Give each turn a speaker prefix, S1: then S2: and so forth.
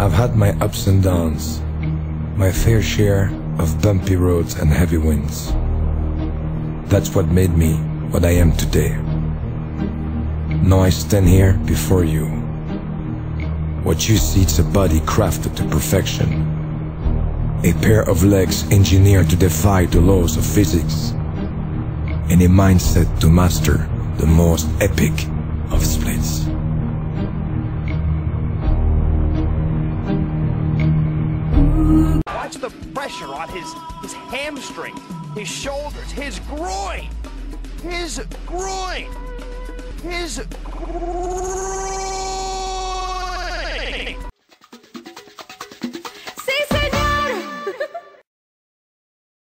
S1: I've had my ups and downs, my fair share of bumpy roads and heavy winds. That's what made me what I am today. Now I stand here before you. What you see is a body crafted to perfection. A pair of legs engineered to defy the laws of physics. And a mindset to master the most epic of splits.
S2: Watch the pressure on his his hamstring, his shoulders, his groin, his groin, his groin.